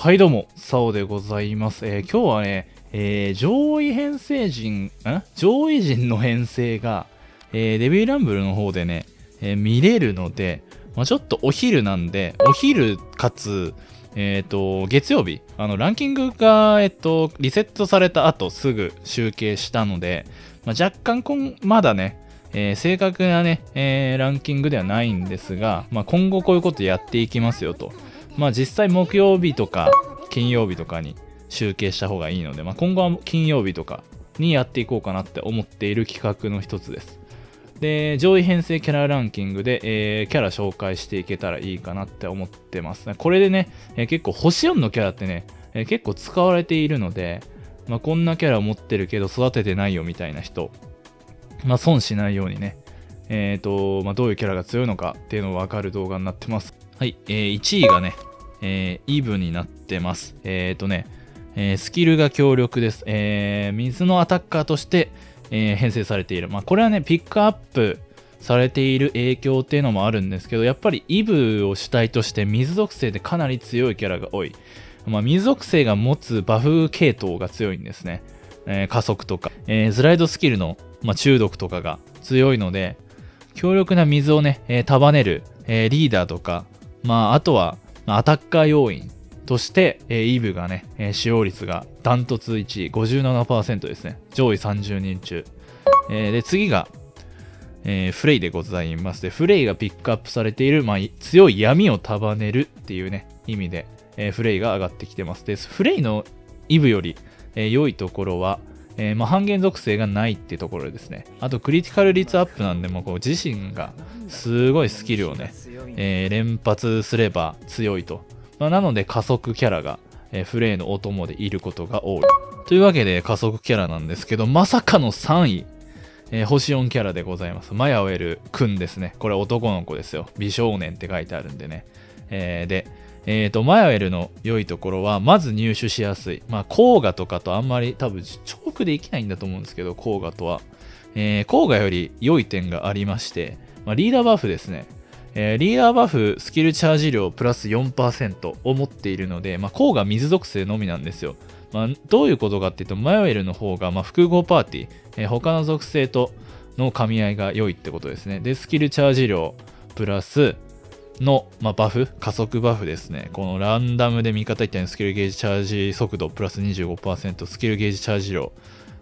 はいどうも、サオでございます。えー今日はね、えー上位編成陣、ん？上位陣の編成が、えーデビューランブルの方でね、え見れるので、まあ、ちょっとお昼なんで、お昼かつ、えっ、と、月曜日、あの、ランキングが、えっと、リセットされた後すぐ集計したので、まあ、若干こん、まだね、えー正確なね、えーランキングではないんですが、まあ、今後こういうことやっていきますよと。まあ実際木曜日とか金曜日とかに集計した方がいいので、まあ、今後は金曜日とかにやっていこうかなって思っている企画の一つです。で、上位編成キャラランキングで、えーキャラ紹介していけたらいいかなって思ってます。これでね、えー結構星4のキャラってね、えー結構使われているので、まあ、こんなキャラ持ってるけど育ててないよみたいな人、まあ、損しないようにね、えーと、まあ、どういうキャラが強いのかっていうのを分かる動画になってます。はい、えー1位がね、えーイブになってます。えーとね、えースキルが強力です。えー水のアタッカーとして、えー編成されている。まあ、これはね、ピックアップされている影響っていうのもあるんですけど、やっぱりイブを主体として水属性でかなり強いキャラが多い。まあ、水属性が持つバフ系統が強いんですね。えー加速とか、えースライドスキルの、まあ、中毒とかが強いので、強力な水をね、えー束ねる、えーリーダーとか、まあ、あとは、アタッカー要員として、えーイブがね、えー使用率がダントツ1位、57%ですね。上位30人中。えーで、次が、えフレイでございます。で、フレイがピックアップされている、まあ、強い闇を束ねるっていうね、意味で、えフレイが上がってきてます。で、フレイのイブより、え良いところは、えーまあ、半減属性がないってところですね。あと、クリティカル率アップなんで、もうこう自身がすごいスキルをね、えー連発すれば強いと。まあ、なので、加速キャラが、えーフレイのお供でいることが多い。というわけで、加速キャラなんですけど、まさかの3位。えー星4キャラでございます。マヤウェルくんですね。これ男の子ですよ。美少年って書いてあるんでね。えーで、えーと、マヤウェルの良いところは、まず入手しやすい。まあ、甲賀とかとあんまり多分、チョークできないんだと思うんですけど、甲賀とは。えー、甲賀より良い点がありまして、まあ、リーダーバフですね。えーリーダーバフ、スキルチャージ量プラス4%を持っているので、まあ、甲賀水属性のみなんですよ。まあ、どういうことかっていうと、マヨエルの方が、まあ、複合パーティー、えー他の属性との噛み合いが良いってことですね。で、スキルチャージ量プラスの、まあ、バフ、加速バフですね。このランダムで味方一体のスキルゲージチャージ速度プラス25%、スキルゲージチャージ量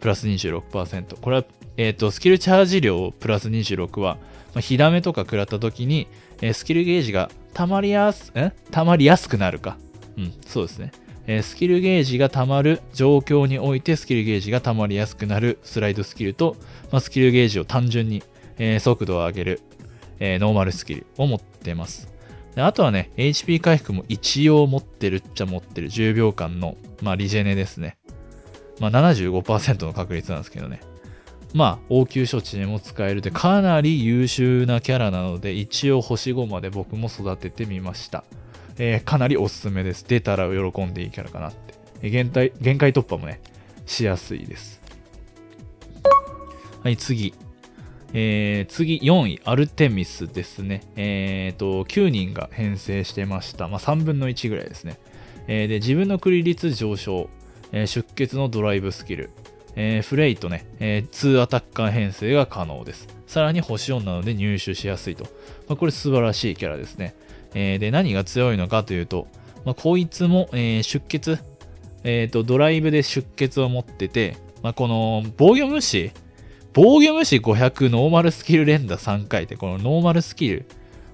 プラス26%。これは、えっ、と、スキルチャージ量プラス26は、まあ、火ダメとか食らった時に、えースキルゲージが溜まりやす、ん溜まりやすくなるか。うん、そうですね。えースキルゲージが溜まる状況においてスキルゲージが溜まりやすくなるスライドスキルと、まあ、スキルゲージを単純に、え速度を上げる、えーノーマルスキルを持ってます。であとはね、HP 回復も一応持ってるっちゃ持ってる10秒間の、まあ、リジェネですね。まあ、75%の確率なんですけどね。まあ、応急処置でも使えるで、かなり優秀なキャラなので、一応星5まで僕も育ててみました。えーかなりおすすめです。出たら喜んでいいキャラかなって。えー限界限界突破もね、しやすいです。はい、次。えー次、4位、アルテミスですね。えっ、と、9人が編成してました。まあ、3分の1ぐらいですね。えーで、自分のクリ率上昇、えー出血のドライブスキル、えーフレイとね、えー2アタッカー編成が可能です。さらに星4なので入手しやすいと。まあ、これ素晴らしいキャラですね。えで、何が強いのかというと、まあ、こいつも、え出血、えーと、ドライブで出血を持ってて、まあ、この防御無視、防御無視500ノーマルスキル連打3回って、このノーマルスキル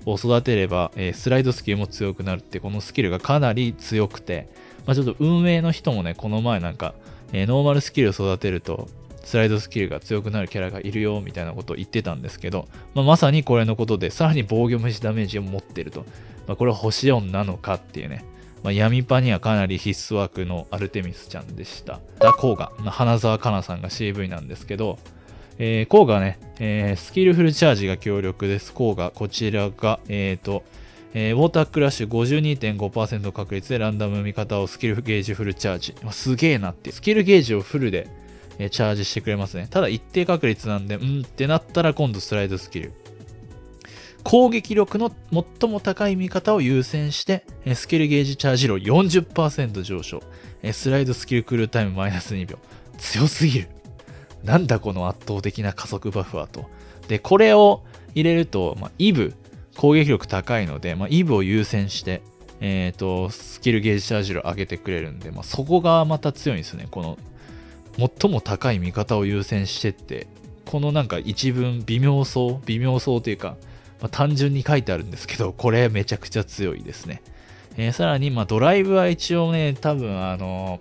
を育てれば、えースライドスキルも強くなるって、このスキルがかなり強くて、まあ、ちょっと運営の人もね、この前なんか、えーノーマルスキルを育てると、スライドスキルが強くなるキャラがいるよ、みたいなことを言ってたんですけど、まあ、まさにこれのことで、さらに防御無視ダメージを持ってると。まあ、これは星4なのかっていうね。まあ、闇パにはかなり必須枠のアルテミスちゃんでした。ダ・コーガ、まあ、花澤香菜さんが CV なんですけど、えー、コーガね、えースキルフルチャージが強力です。コーガ、こちらが、えっ、と、えーウォータークラッシュ52.5%確率でランダム味方をスキルゲージフルチャージ。まあすげえなって。スキルゲージをフルで、えーチャージしてくれますね。ただ一定確率なんで、うんってなったら今度スライドスキル。攻撃力の最も高い味方を優先して、スキルゲージチャージ量40%上昇。スライドスキルクルータイムマイナス2秒。強すぎる。なんだこの圧倒的な加速バフはと。で、これを入れると、まあ、イブ、攻撃力高いので、まあ、イブを優先して、えっ、ー、と、スキルゲージチャージ量上げてくれるんで、まあ、そこがまた強いんですね。この、最も高い味方を優先してって、このなんか一文微妙そう、微妙そうというか、まあ、単純に書いてあるんですけど、これめちゃくちゃ強いですね。えー、さらに、まあ、ドライブは一応ね、多分あの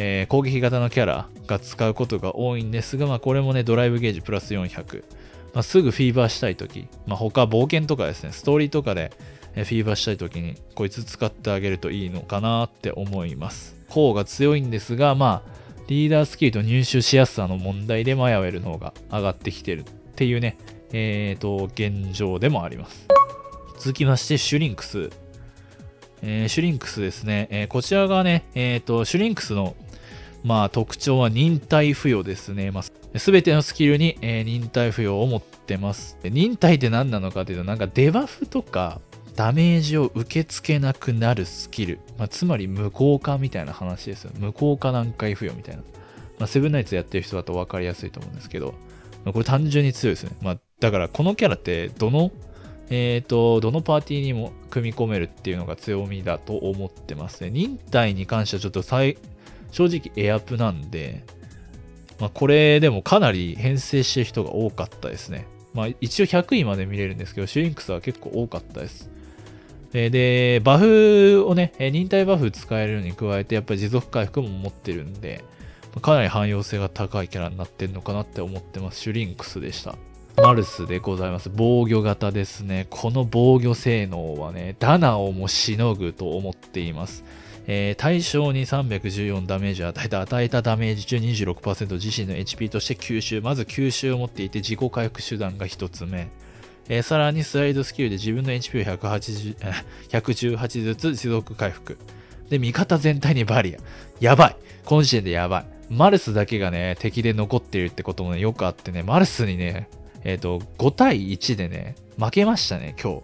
えー、攻撃型のキャラが使うことが多いんですが、まあ、これもね、ドライブゲージプラス400。まあ、すぐフィーバーしたいとき、まあ、他冒険とかですね、ストーリーとかでフィーバーしたいときに、こいつ使ってあげるといいのかなって思います。方が強いんですが、まあ、リーダースキルと入手しやすさの問題でマヤウェルの方が上がってきてるっていうね、え、ー、と、現状でもあります。続きまして、シュリンクス。えー、シュリンクスですね。えー、こちらがね、えっ、と、シュリンクスの、まあ、特徴は忍耐付与ですね。まあ、すべてのスキルに、え忍耐付与を持ってます。忍耐って何なのかというと、なんかデバフとか、ダメージを受け付けなくなるスキル。まあ、つまり無効化みたいな話ですよ。無効化何回付与みたいな。まあ、セブンナイツやってる人だと分かりやすいと思うんですけど、まあ、これ単純に強いですね。まあ、だからこのキャラってどの、えっ、ー、と、どのパーティーにも組み込めるっていうのが強みだと思ってますね。忍耐に関してはちょっと正直エアプなんで、まあ、これでもかなり編成してる人が多かったですね。まあ、一応100位まで見れるんですけど、シュリンクスは結構多かったです。で、バフをね、忍耐バフ使えるのに加えて、やっぱり持続回復も持ってるんで、かなり汎用性が高いキャラになってるのかなって思ってます。シュリンクスでした。マルスでございます。防御型ですね。この防御性能はね、ダナをもしのぐと思っています。えー、対象に314ダメージを与えた、与えたダメージ中26%自身の HP として吸収。まず吸収を持っていて自己回復手段が1つ目。えー、さらにスライドスキルで自分の HP を180 118ずつ持続回復。で、味方全体にバリア。やばい。この時点でやばい。マルスだけがね、敵で残ってるってこともね、よくあってね、マルスにね、えっ、ー、と、5対1でね、負けましたね、今日。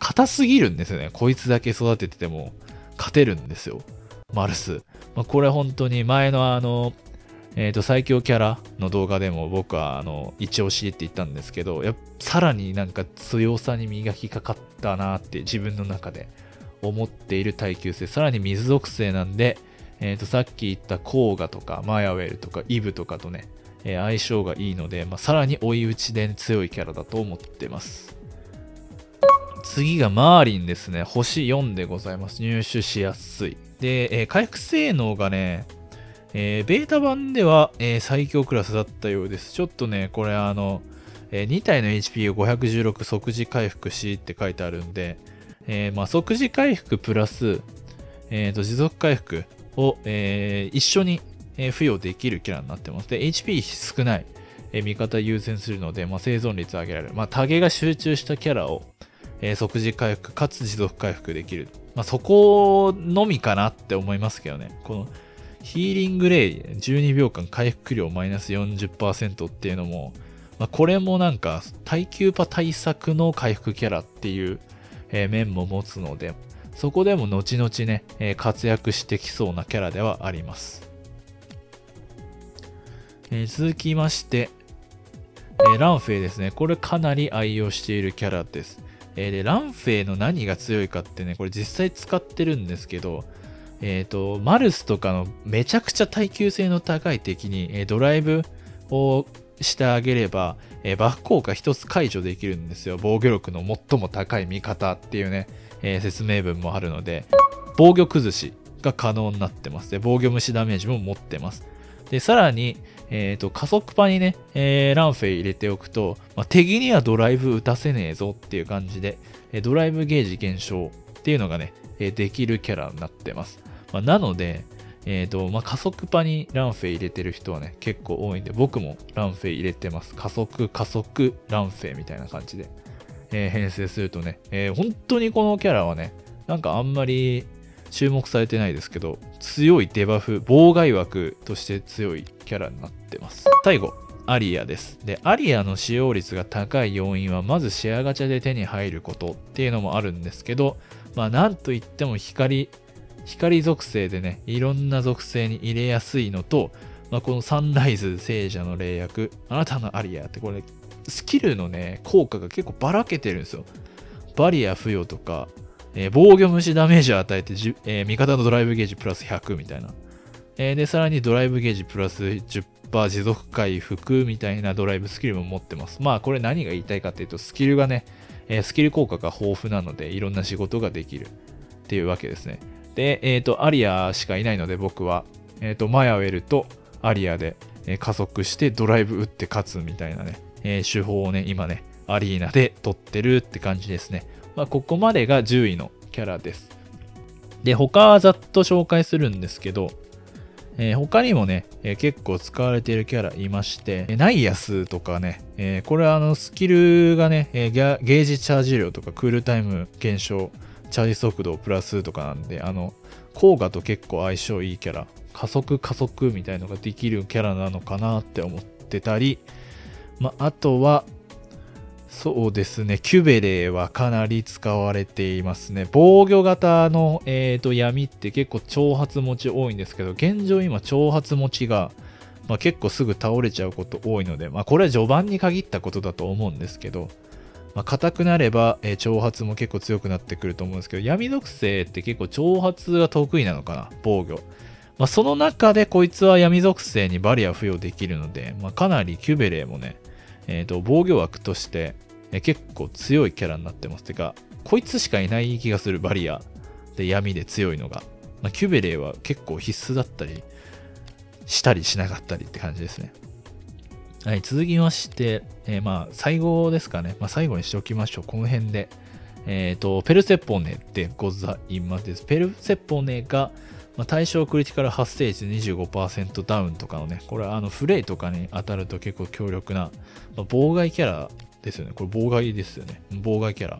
硬すぎるんですよね。こいつだけ育ててても、勝てるんですよ。マルス。まあ、これ本当に前のあの、えっ、ー、と、最強キャラの動画でも僕は、あの、一押しって言ったんですけど、やさらになんか強さに磨きかかったなって自分の中で思っている耐久性。さらに水属性なんで、えっ、ー、と、さっき言ったコーガとか、マヤウェルとか、イブとかとね、えー、相性がいいので、まあ、さらに追い打ちで強いキャラだと思ってます。次がマーリンですね。星4でございます。入手しやすい。で、えー、回復性能がね、えー、ベータ版では、えー、最強クラスだったようです。ちょっとね、これあの、え、2体の HP を516即時回復しって書いてあるんで、えまあ、即時回復プラス、えーと、持続回復を、え一緒に、え付与できるキャラになってます。で、HP 少ない、え味方優先するので、まあ、生存率上げられる。まあ、タゲが集中したキャラを、え即時回復かつ持続回復できる。まあ、そこのみかなって思いますけどね。このヒーリングレイ12秒間回復量マイナス40%っていうのも、まあ、これもなんか耐久パ対策の回復キャラっていう、えー、面も持つので、そこでも後々ね、えー、活躍してきそうなキャラではあります。えー、続きまして、えランフェイですね。これかなり愛用しているキャラです。えで、ランフェイの何が強いかってね、これ実際使ってるんですけど、えっ、ー、と、マルスとかのめちゃくちゃ耐久性の高い敵に、え、ドライブをしてあげれば、えー、バフ効果一つ解除できるんですよ。防御力の最も高い味方っていうね、え説明文もあるので、防御崩しが可能になってます。で、防御無視ダメージも持ってます。で、さらに、えっ、と、加速パにね、えランフェ入れておくと、まあ、敵にはドライブ打たせねえぞっていう感じで、えドライブゲージ減少っていうのがね、えできるキャラになってます。まあ、なので、えっ、ー、と、まあ、加速パにランフェ入れてる人はね、結構多いんで、僕もランフェ入れてます。加速、加速、ランフェみたいな感じで、えー、編成するとね、えー、本当にこのキャラはね、なんかあんまり注目されてないですけど、強いデバフ、妨害枠として強いキャラになってます。最後、アリアです。で、アリアの使用率が高い要因は、まずシェアガチャで手に入ることっていうのもあるんですけど、まあ、なんといっても光、光属性でね、いろんな属性に入れやすいのと、まあ、このサンライズ聖者の霊薬、あなたのアリアってこれ、スキルのね、効果が結構ばらけてるんですよ。バリア付与とか、えー防御無視ダメージを与えてじ、えー味方のドライブゲージプラス100みたいな。えーで、さらにドライブゲージプラス10%持続回復みたいなドライブスキルも持ってます。まあこれ何が言いたいかっていうと、スキルがね、えースキル効果が豊富なので、いろんな仕事ができるっていうわけですね。で、えっ、と、アリアしかいないので僕は、えっ、と、マヤウェルとアリアで、加速してドライブ打って勝つみたいなね、え手法をね、今ね、アリーナで取ってるって感じですね。まあ、ここまでが10位のキャラです。で、他はざっと紹介するんですけど、えー他にもね、えー結構使われているキャラいまして、えーナイアスとかね、えーこれはあのスキルがね、えーゲージチャージ量とかクールタイム減少、チャージ速度プラスとかなんで、あの、効果と結構相性いいキャラ、加速加速みたいのができるキャラなのかなって思ってたり、まあ、あとは、そうですね、キュベレーはかなり使われていますね。防御型の、えー、と闇って結構挑発持ち多いんですけど、現状今挑発持ちが、まあ、結構すぐ倒れちゃうこと多いので、まあ、これは序盤に限ったことだと思うんですけど、まあ、硬くなれば、えー挑発も結構強くなってくると思うんですけど、闇属性って結構挑発が得意なのかな、防御。まあ、その中でこいつは闇属性にバリア付与できるので、まあ、かなりキュベレーもね、えーと防御枠として、え結構強いキャラになってます。てか、こいつしかいない気がするバリアで闇で強いのが。まあ、キュベレーは結構必須だったりしたりしなかったりって感じですね。はい、続きまして、えーまあ最後ですかね。まあ、最後にしておきましょう。この辺で。えっ、と、ペルセポネでございます。ペルセポネが、対象クリティカル発生率25%ダウンとかのね、これあのフレイとかに当たると結構強力な、妨害キャラですよね。これ妨害ですよね。妨害キャラ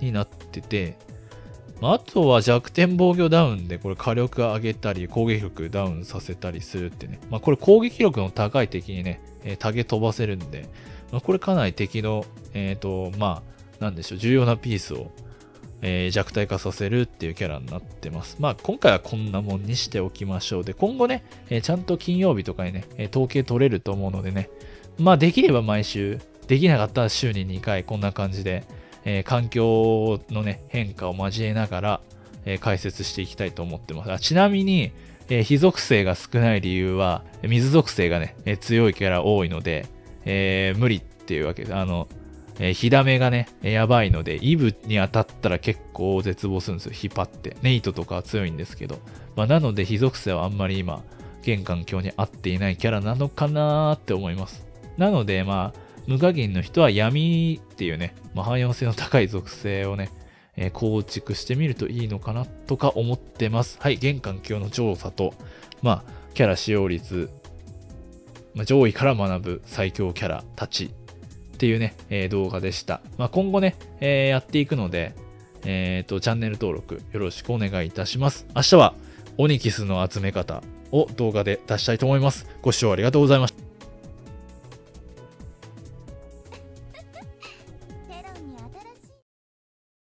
になってて、まあ、とは弱点防御ダウンでこれ火力上げたり攻撃力ダウンさせたりするってね。まあ、これ攻撃力の高い敵にね、えータゲ飛ばせるんで、まあ、これかなり敵の、えっ、と、まあ、なんでしょう、重要なピースを、えー弱体化させるっていうキャラになってます。まあ今回はこんなもんにしておきましょう。で、今後ね、えちゃんと金曜日とかにね、え統計取れると思うのでね、まあできれば毎週、できなかったら週に2回こんな感じで、えー環境のね、変化を交えながら、えー解説していきたいと思ってます。あちなみに、えー火属性が少ない理由は、水属性がね、えー強いキャラ多いので、えー無理っていうわけで、あの、えー火ダメがね、やばいので、イブに当たったら結構絶望するんですよ、引っ張って。ネイトとかは強いんですけど。まあ、なので、非属性はあんまり今、現環境に合っていないキャラなのかなーって思います。なので、まあ、無加減の人は闇っていうね、まあ、汎用性の高い属性をね、えー構築してみるといいのかなとか思ってます。はい、現環境の調査と、まあ、キャラ使用率、まあ、上位から学ぶ最強キャラたちっていうね、えー動画でした。まあ、今後ね、えーやっていくので、えっ、と、チャンネル登録よろしくお願いいたします。明日はオニキスの集め方を動画で出したいと思います。ご視聴ありがとうございました。